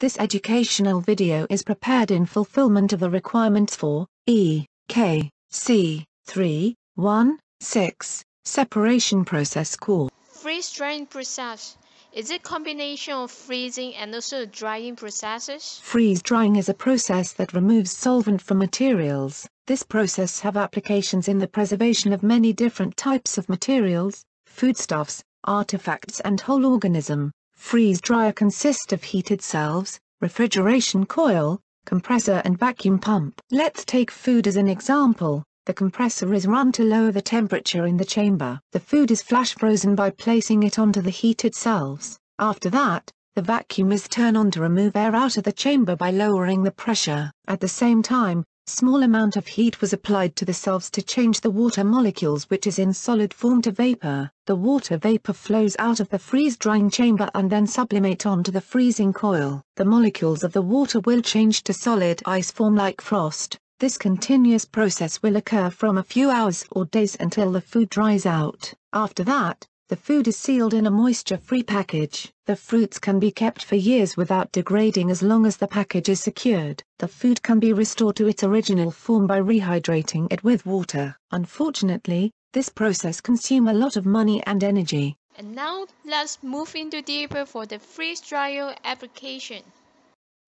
This educational video is prepared in fulfillment of the requirements for E, K, C, 3, 1, 6, separation process course. Freeze drying process. Is it combination of freezing and also drying processes? Freeze drying is a process that removes solvent from materials. This process have applications in the preservation of many different types of materials, foodstuffs, artifacts and whole organism. Freeze dryer consist of heated cells, refrigeration coil, compressor and vacuum pump. Let's take food as an example. The compressor is run to lower the temperature in the chamber. The food is flash frozen by placing it onto the heated cells. After that, the vacuum is turned on to remove air out of the chamber by lowering the pressure. At the same time, Small amount of heat was applied to the cells to change the water molecules which is in solid form to vapor. The water vapor flows out of the freeze-drying chamber and then sublimate onto the freezing coil. The molecules of the water will change to solid ice form like frost. This continuous process will occur from a few hours or days until the food dries out. After that, the food is sealed in a moisture-free package. The fruits can be kept for years without degrading as long as the package is secured. The food can be restored to its original form by rehydrating it with water. Unfortunately, this process consumes a lot of money and energy. And now, let's move into deeper for the freeze dryer application.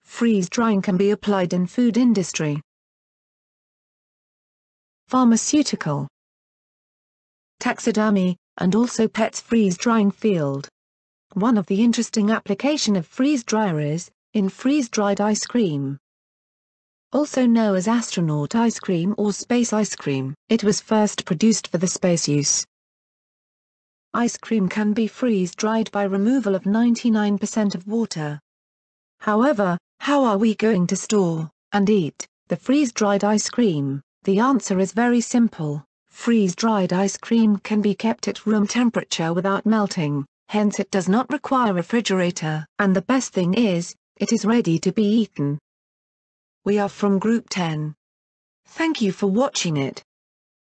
Freeze drying can be applied in food industry. Pharmaceutical Taxidermy, and also pets freeze-drying field. One of the interesting application of freeze-dryer is, in freeze-dried ice cream. Also known as astronaut ice cream or space ice cream, it was first produced for the space use. Ice cream can be freeze-dried by removal of 99% of water. However, how are we going to store, and eat, the freeze-dried ice cream? The answer is very simple. Freeze-dried ice cream can be kept at room temperature without melting, hence it does not require refrigerator. And the best thing is, it is ready to be eaten. We are from Group 10. Thank you for watching it.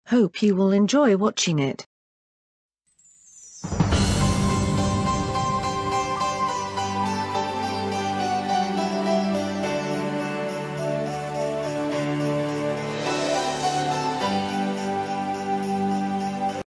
Hope you will enjoy watching it.